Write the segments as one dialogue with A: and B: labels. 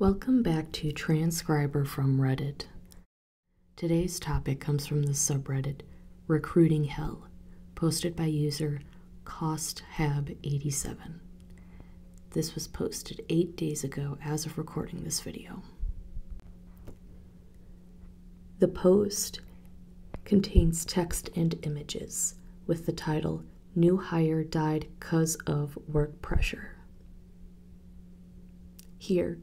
A: Welcome back to Transcriber from Reddit. Today's topic comes from the subreddit Recruiting Hell, posted by user CostHab87. This was posted eight days ago as of recording this video. The post contains text and images with the title New Hire Died Cause of Work Pressure. Here,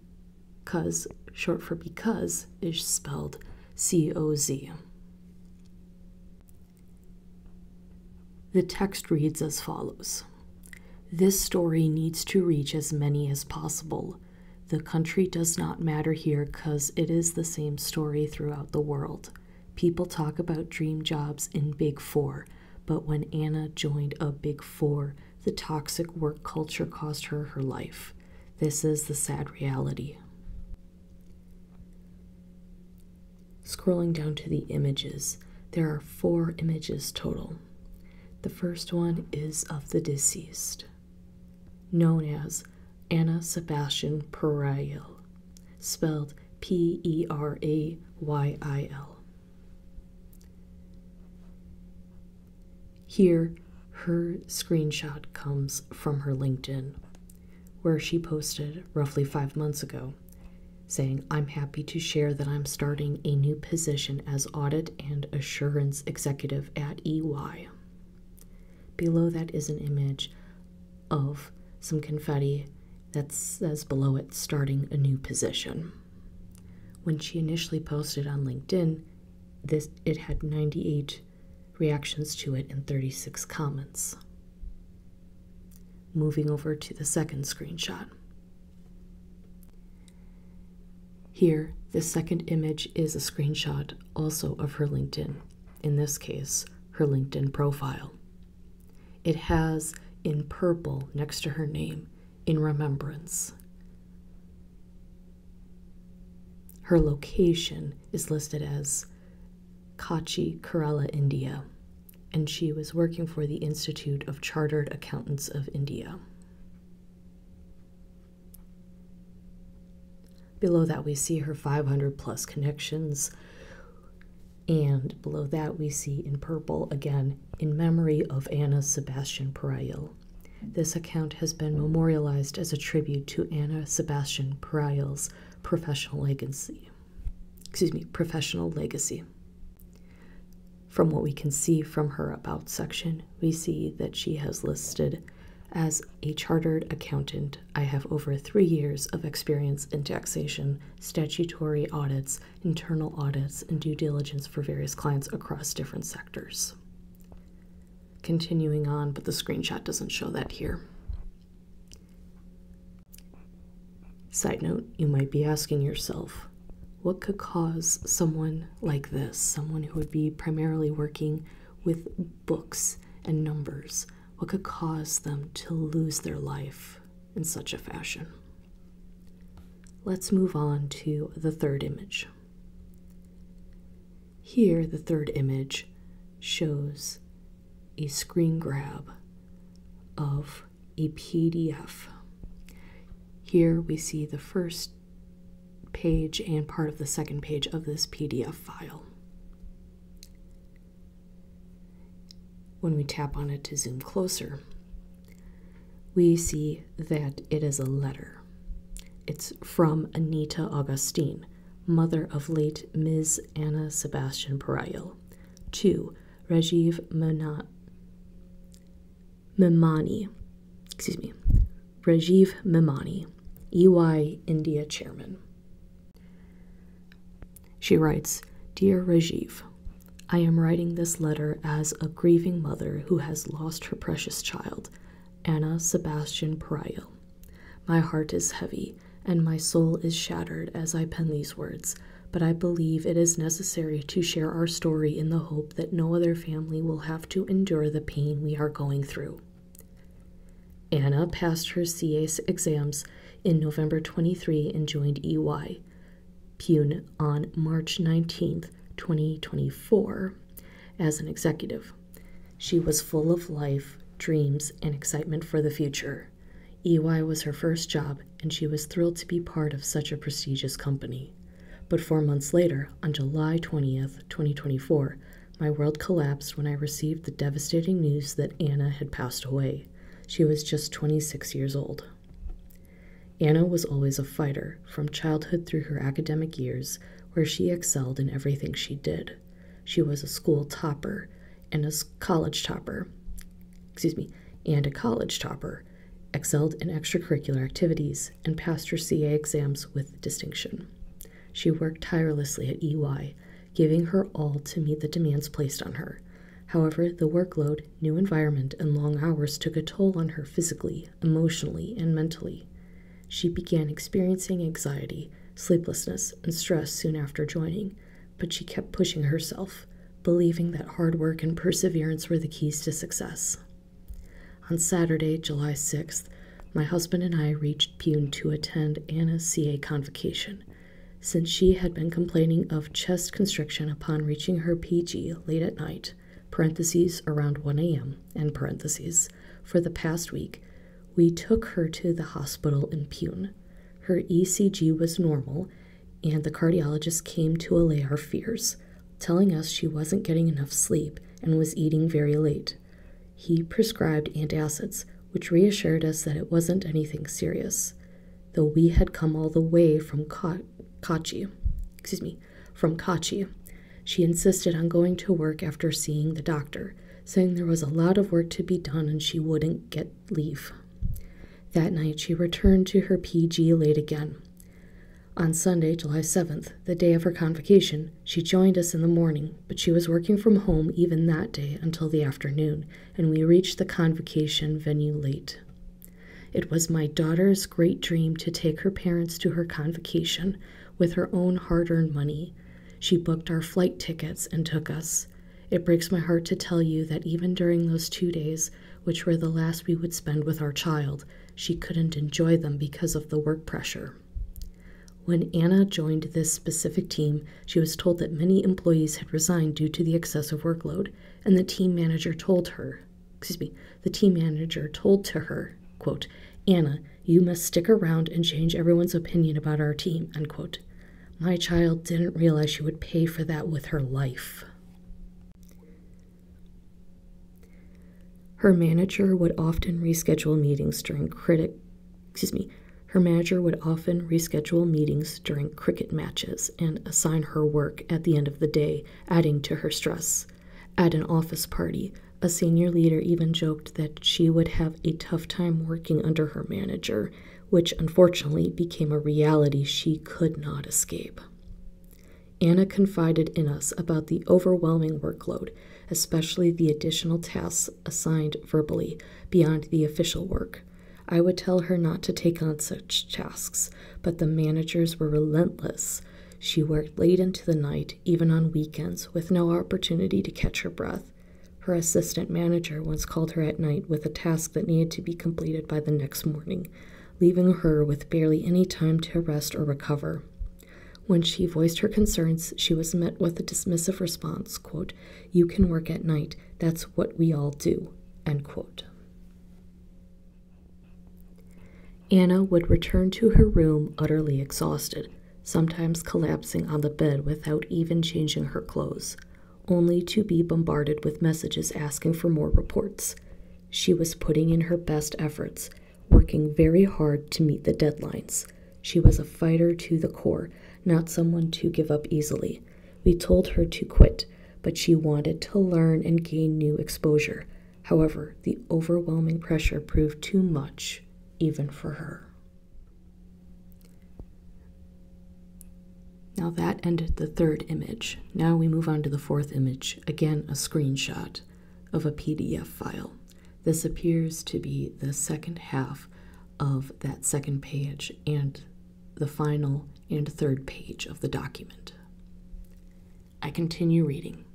A: cuz, short for because, is spelled C O Z. The text reads as follows This story needs to reach as many as possible. The country does not matter here because it is the same story throughout the world. People talk about dream jobs in Big Four, but when Anna joined a Big Four, the toxic work culture cost her her life. This is the sad reality. Scrolling down to the images, there are four images total. The first one is of the deceased, known as Anna Sebastian Perayil, spelled P E R A Y I L. Here, her screenshot comes from her LinkedIn, where she posted roughly five months ago saying, I'm happy to share that I'm starting a new position as Audit and Assurance Executive at EY. Below that is an image of some confetti that says below it, starting a new position. When she initially posted on LinkedIn, this it had 98 reactions to it and 36 comments. Moving over to the second screenshot. Here, the second image is a screenshot also of her LinkedIn, in this case, her LinkedIn profile. It has in purple next to her name, in remembrance. Her location is listed as Kochi, Kerala, India, and she was working for the Institute of Chartered Accountants of India. Below that, we see her 500 plus connections. And below that, we see in purple again, in memory of Anna Sebastian Perayil. This account has been memorialized as a tribute to Anna Sebastian Perayil's professional legacy. Excuse me, professional legacy. From what we can see from her About section, we see that she has listed as a chartered accountant, I have over three years of experience in taxation, statutory audits, internal audits, and due diligence for various clients across different sectors. Continuing on, but the screenshot doesn't show that here. Side note, you might be asking yourself, what could cause someone like this, someone who would be primarily working with books and numbers, what could cause them to lose their life in such a fashion? Let's move on to the third image. Here, the third image shows a screen grab of a PDF. Here we see the first page and part of the second page of this PDF file. When we tap on it to zoom closer, we see that it is a letter. It's from Anita Augustine, mother of late Ms. Anna Sebastian Perayil, to Rajiv Memani, excuse me, Rajiv Memani, EY India chairman. She writes, Dear Rajiv, I am writing this letter as a grieving mother who has lost her precious child, Anna Sebastian Perayil. My heart is heavy, and my soul is shattered as I pen these words, but I believe it is necessary to share our story in the hope that no other family will have to endure the pain we are going through. Anna passed her CA exams in November 23 and joined EY. Pune on March 19th 2024 as an executive. She was full of life, dreams, and excitement for the future. EY was her first job, and she was thrilled to be part of such a prestigious company. But four months later, on July 20th, 2024, my world collapsed when I received the devastating news that Anna had passed away. She was just 26 years old. Anna was always a fighter, from childhood through her academic years, where she excelled in everything she did. She was a school topper and a college topper, excuse me, and a college topper, excelled in extracurricular activities, and passed her CA exams with distinction. She worked tirelessly at EY, giving her all to meet the demands placed on her. However, the workload, new environment, and long hours took a toll on her physically, emotionally, and mentally. She began experiencing anxiety, sleeplessness, and stress soon after joining, but she kept pushing herself, believing that hard work and perseverance were the keys to success. On Saturday, July 6th, my husband and I reached Pune to attend Anna's CA convocation. Since she had been complaining of chest constriction upon reaching her PG late at night, parentheses around 1 a.m., and parentheses, for the past week, we took her to the hospital in Pune. Her ECG was normal, and the cardiologist came to allay our fears, telling us she wasn't getting enough sleep and was eating very late. He prescribed antacids, which reassured us that it wasn't anything serious. Though we had come all the way from Kachi, excuse me, from Kachi, she insisted on going to work after seeing the doctor, saying there was a lot of work to be done and she wouldn't get leave. That night she returned to her PG late again. On Sunday, July 7th, the day of her convocation, she joined us in the morning, but she was working from home even that day until the afternoon, and we reached the convocation venue late. It was my daughter's great dream to take her parents to her convocation with her own hard earned money. She booked our flight tickets and took us. It breaks my heart to tell you that even during those two days, which were the last we would spend with our child, she couldn't enjoy them because of the work pressure. When Anna joined this specific team, she was told that many employees had resigned due to the excessive workload, and the team manager told her, excuse me, the team manager told to her, quote, Anna, you must stick around and change everyone's opinion about our team, unquote. My child didn't realize she would pay for that with her life. Her manager would often reschedule meetings during critic, excuse me, her manager would often reschedule meetings during cricket matches and assign her work at the end of the day, adding to her stress. At an office party, a senior leader even joked that she would have a tough time working under her manager, which unfortunately became a reality she could not escape. Anna confided in us about the overwhelming workload, especially the additional tasks assigned verbally beyond the official work. I would tell her not to take on such tasks, but the managers were relentless. She worked late into the night, even on weekends, with no opportunity to catch her breath. Her assistant manager once called her at night with a task that needed to be completed by the next morning, leaving her with barely any time to rest or recover. When she voiced her concerns, she was met with a dismissive response, quote, You can work at night. That's what we all do, end quote. Anna would return to her room utterly exhausted, sometimes collapsing on the bed without even changing her clothes, only to be bombarded with messages asking for more reports. She was putting in her best efforts, working very hard to meet the deadlines. She was a fighter to the core, not someone to give up easily. We told her to quit, but she wanted to learn and gain new exposure. However, the overwhelming pressure proved too much even for her. Now that ended the third image. Now we move on to the fourth image, again a screenshot of a PDF file. This appears to be the second half of that second page and the final and third page of the document. I continue reading.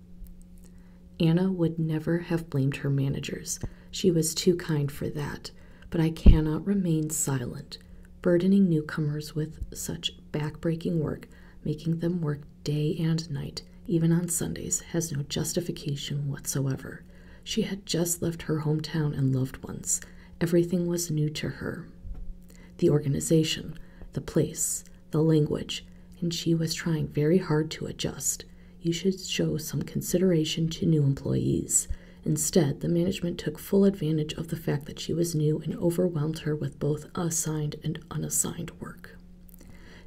A: Anna would never have blamed her managers. She was too kind for that but I cannot remain silent, burdening newcomers with such backbreaking work, making them work day and night, even on Sundays, has no justification whatsoever. She had just left her hometown and loved ones. Everything was new to her. the organization, the place, the language, and she was trying very hard to adjust. You should show some consideration to new employees. Instead, the management took full advantage of the fact that she was new and overwhelmed her with both assigned and unassigned work.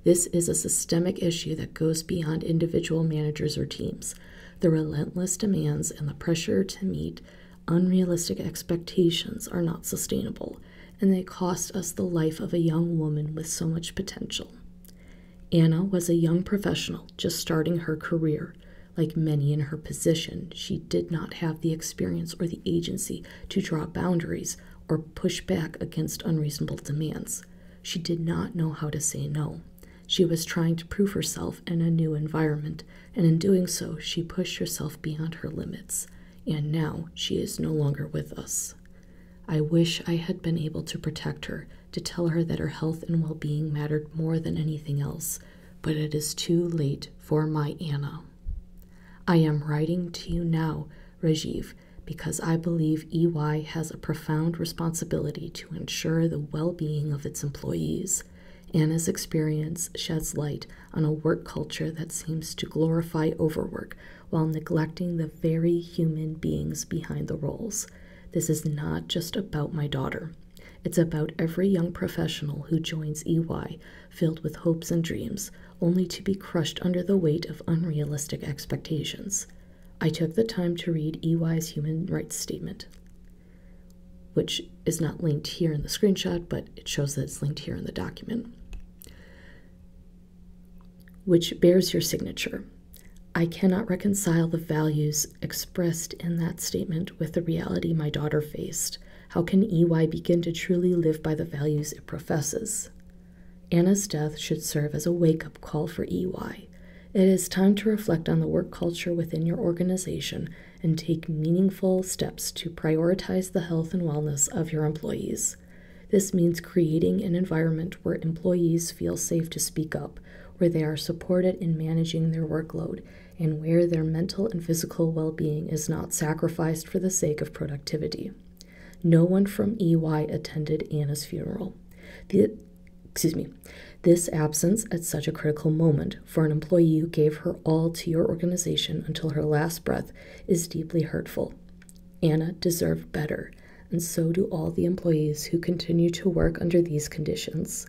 A: This is a systemic issue that goes beyond individual managers or teams. The relentless demands and the pressure to meet unrealistic expectations are not sustainable, and they cost us the life of a young woman with so much potential. Anna was a young professional just starting her career. Like many in her position, she did not have the experience or the agency to draw boundaries or push back against unreasonable demands. She did not know how to say no. She was trying to prove herself in a new environment, and in doing so, she pushed herself beyond her limits. And now she is no longer with us. I wish I had been able to protect her, to tell her that her health and well being mattered more than anything else, but it is too late for my Anna. I am writing to you now, Rajiv, because I believe EY has a profound responsibility to ensure the well being of its employees. Anna's experience sheds light on a work culture that seems to glorify overwork while neglecting the very human beings behind the roles. This is not just about my daughter. It's about every young professional who joins EY filled with hopes and dreams, only to be crushed under the weight of unrealistic expectations. I took the time to read EY's human rights statement, which is not linked here in the screenshot, but it shows that it's linked here in the document, which bears your signature. I cannot reconcile the values expressed in that statement with the reality my daughter faced. How can EY begin to truly live by the values it professes? Anna's death should serve as a wake up call for EY. It is time to reflect on the work culture within your organization and take meaningful steps to prioritize the health and wellness of your employees. This means creating an environment where employees feel safe to speak up, where they are supported in managing their workload, and where their mental and physical well being is not sacrificed for the sake of productivity. No one from EY attended Anna's funeral. The, excuse me. This absence at such a critical moment for an employee who gave her all to your organization until her last breath is deeply hurtful. Anna deserved better, and so do all the employees who continue to work under these conditions.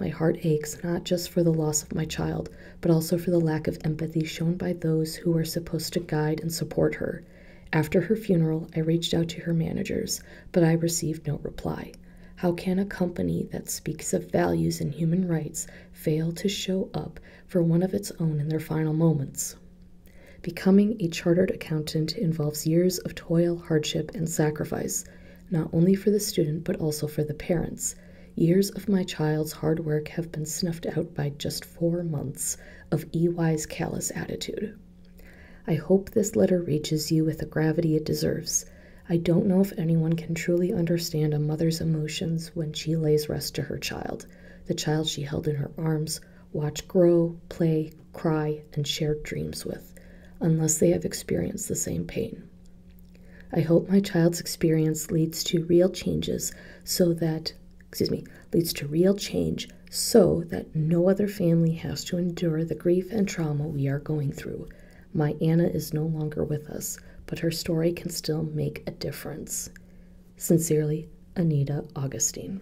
A: My heart aches not just for the loss of my child, but also for the lack of empathy shown by those who are supposed to guide and support her. After her funeral, I reached out to her managers, but I received no reply. How can a company that speaks of values and human rights fail to show up for one of its own in their final moments? Becoming a chartered accountant involves years of toil, hardship, and sacrifice, not only for the student but also for the parents. Years of my child's hard work have been snuffed out by just four months of EY's callous attitude. I hope this letter reaches you with the gravity it deserves. I don't know if anyone can truly understand a mother's emotions when she lays rest to her child, the child she held in her arms, watched grow, play, cry, and shared dreams with, unless they have experienced the same pain. I hope my child's experience leads to real changes so that excuse me, leads to real change so that no other family has to endure the grief and trauma we are going through. My Anna is no longer with us, but her story can still make a difference. Sincerely, Anita Augustine.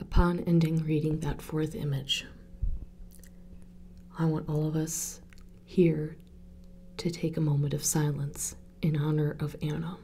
A: Upon ending reading that fourth image, I want all of us here to take a moment of silence in honor of Anna.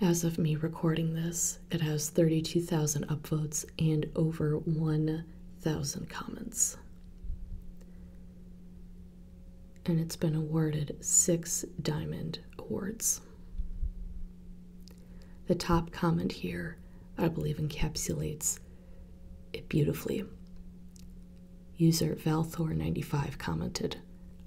A: As of me recording this, it has 32,000 upvotes and over 1,000 comments. And it's been awarded six Diamond Awards. The top comment here, I believe, encapsulates it beautifully. User Valthor95 commented,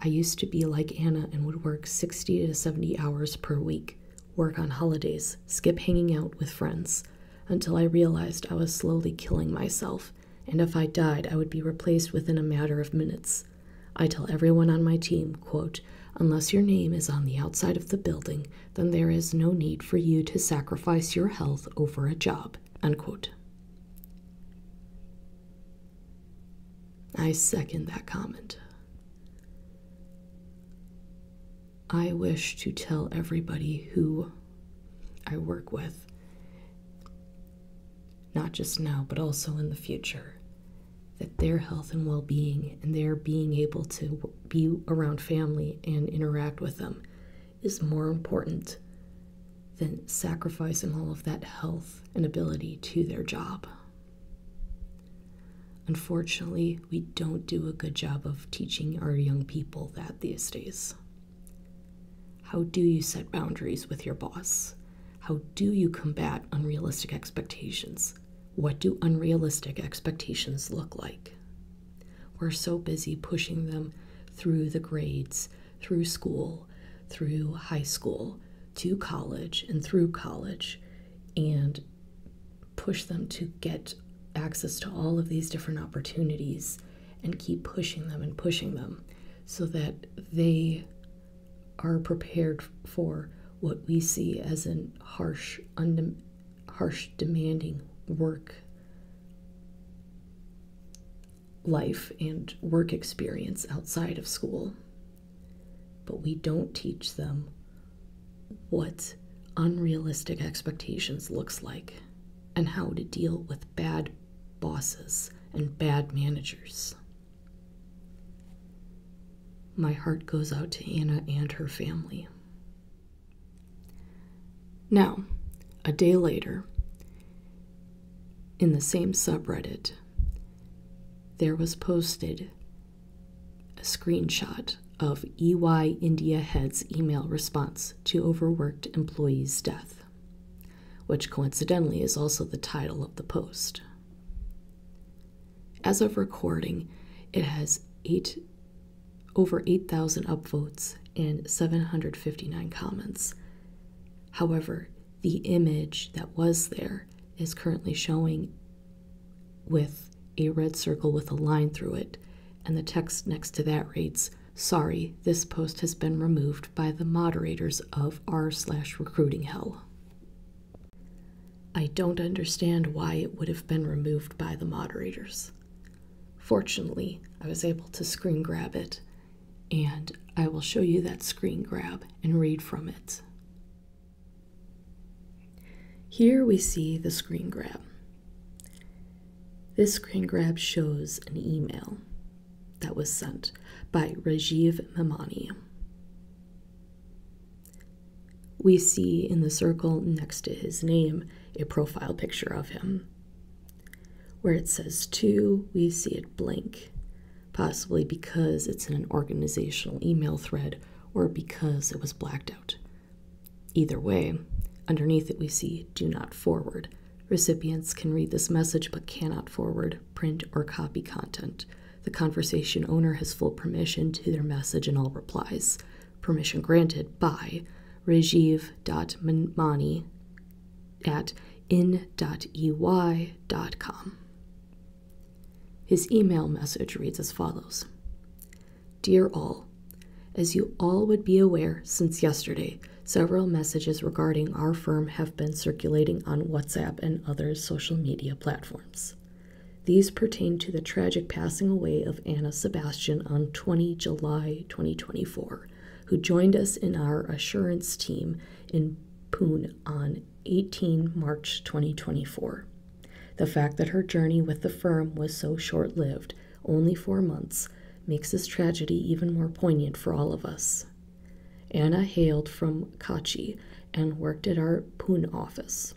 A: I used to be like Anna and would work 60 to 70 hours per week, work on holidays, skip hanging out with friends, until I realized I was slowly killing myself, and if I died, I would be replaced within a matter of minutes. I tell everyone on my team, quote, unless your name is on the outside of the building, then there is no need for you to sacrifice your health over a job, unquote. I second that comment. I wish to tell everybody who I work with, not just now, but also in the future, that their health and well being and their being able to be around family and interact with them is more important than sacrificing all of that health and ability to their job. Unfortunately, we don't do a good job of teaching our young people that these days. How do you set boundaries with your boss? How do you combat unrealistic expectations? What do unrealistic expectations look like? We're so busy pushing them through the grades, through school, through high school, to college, and through college, and push them to get access to all of these different opportunities and keep pushing them and pushing them so that they are prepared for what we see as an harsh, undem- harsh, demanding work life and work experience outside of school. But we don't teach them what unrealistic expectations looks like and how to deal with bad bosses and bad managers. My heart goes out to Anna and her family. Now, a day later, in the same subreddit, there was posted a screenshot of EY India Head's email response to overworked employee's death, which coincidentally is also the title of the post. As of recording, it has eight, over 8,000 upvotes and 759 comments. However, the image that was there is currently showing with a red circle with a line through it, and the text next to that reads, Sorry, this post has been removed by the moderators of r slash recruiting hell. I don't understand why it would have been removed by the moderators. Fortunately, I was able to screen grab it, and I will show you that screen grab and read from it. Here we see the screen grab. This screen grab shows an email that was sent by Rajiv Memani. We see in the circle next to his name a profile picture of him where it says to, we see it blank, possibly because it's in an organizational email thread or because it was blacked out. Either way, underneath it we see do not forward. Recipients can read this message but cannot forward, print, or copy content. The conversation owner has full permission to their message and all replies. Permission granted by rajiv.memani at in.ey.com. His email message reads as follows Dear all, as you all would be aware, since yesterday, several messages regarding our firm have been circulating on WhatsApp and other social media platforms. These pertain to the tragic passing away of Anna Sebastian on 20 July 2024, who joined us in our assurance team in Pune on 18 March 2024. The fact that her journey with the firm was so short lived, only four months, makes this tragedy even more poignant for all of us. Anna hailed from Kochi and worked at our Pune office.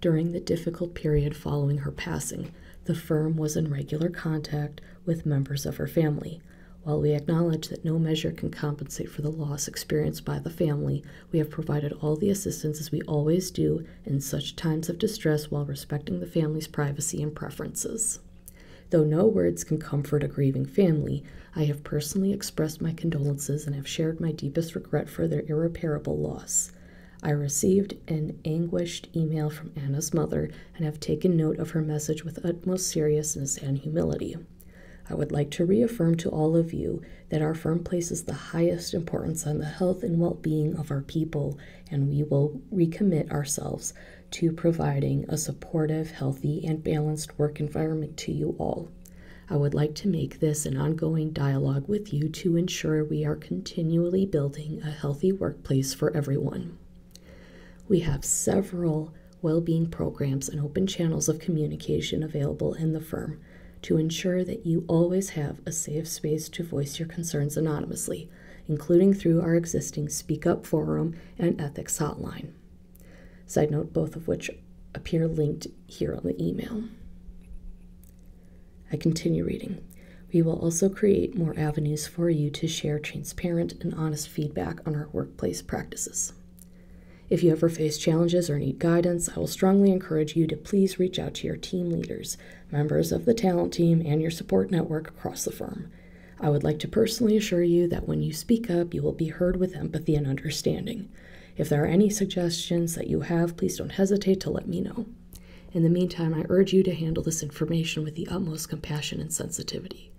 A: During the difficult period following her passing, the firm was in regular contact with members of her family, while we acknowledge that no measure can compensate for the loss experienced by the family, we have provided all the assistance as we always do in such times of distress while respecting the family's privacy and preferences. Though no words can comfort a grieving family, I have personally expressed my condolences and have shared my deepest regret for their irreparable loss. I received an anguished email from Anna's mother and have taken note of her message with utmost seriousness and humility. I would like to reaffirm to all of you that our firm places the highest importance on the health and well being of our people, and we will recommit ourselves to providing a supportive, healthy, and balanced work environment to you all. I would like to make this an ongoing dialogue with you to ensure we are continually building a healthy workplace for everyone. We have several well being programs and open channels of communication available in the firm to ensure that you always have a safe space to voice your concerns anonymously, including through our existing Speak Up forum and ethics hotline. Side note, both of which appear linked here on the email. I continue reading. We will also create more avenues for you to share transparent and honest feedback on our workplace practices. If you ever face challenges or need guidance, I will strongly encourage you to please reach out to your team leaders, members of the talent team, and your support network across the firm. I would like to personally assure you that when you speak up, you will be heard with empathy and understanding. If there are any suggestions that you have, please don't hesitate to let me know. In the meantime, I urge you to handle this information with the utmost compassion and sensitivity.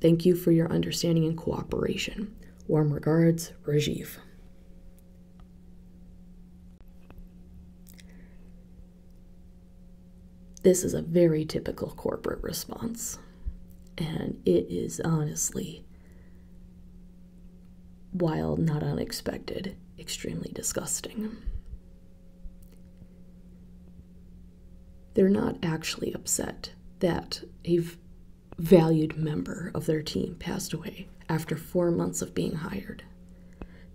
A: Thank you for your understanding and cooperation. Warm regards, Rajiv. This is a very typical corporate response, and it is honestly, while not unexpected, extremely disgusting. They're not actually upset that a valued member of their team passed away after four months of being hired.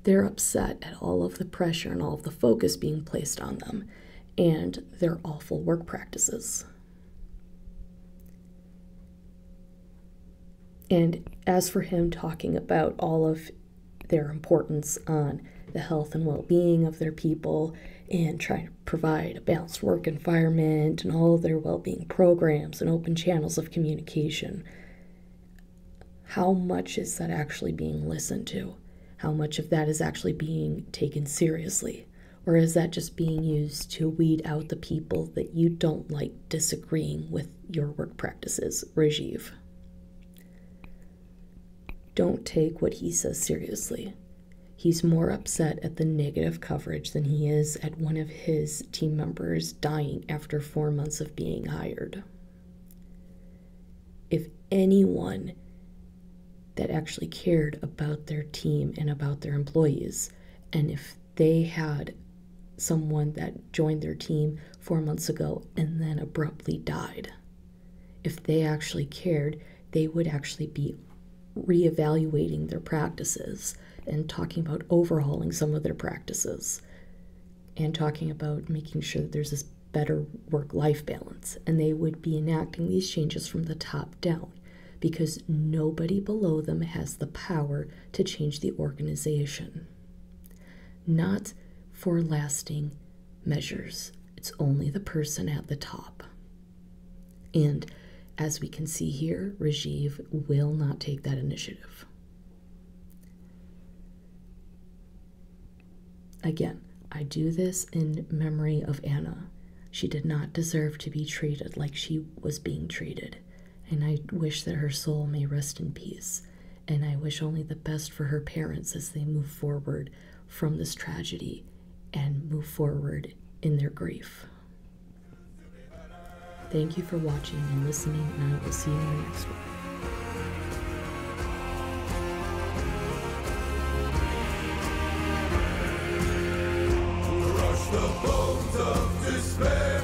A: They're upset at all of the pressure and all of the focus being placed on them and their awful work practices. And as for him talking about all of their importance on the health and well being of their people and trying to provide a balanced work environment and all of their well being programs and open channels of communication, how much is that actually being listened to? How much of that is actually being taken seriously? Or is that just being used to weed out the people that you don't like disagreeing with your work practices, Rajiv? Don't take what he says seriously. He's more upset at the negative coverage than he is at one of his team members dying after four months of being hired. If anyone that actually cared about their team and about their employees, and if they had someone that joined their team four months ago and then abruptly died. If they actually cared, they would actually be reevaluating their practices and talking about overhauling some of their practices and talking about making sure that there's this better work life balance. And they would be enacting these changes from the top down because nobody below them has the power to change the organization. Not for lasting measures. It's only the person at the top. And as we can see here, Rajiv will not take that initiative. Again, I do this in memory of Anna. She did not deserve to be treated like she was being treated, and I wish that her soul may rest in peace. And I wish only the best for her parents as they move forward from this tragedy and move forward in their grief. Thank you for watching and listening, and I will see you in the next one. the bones of despair.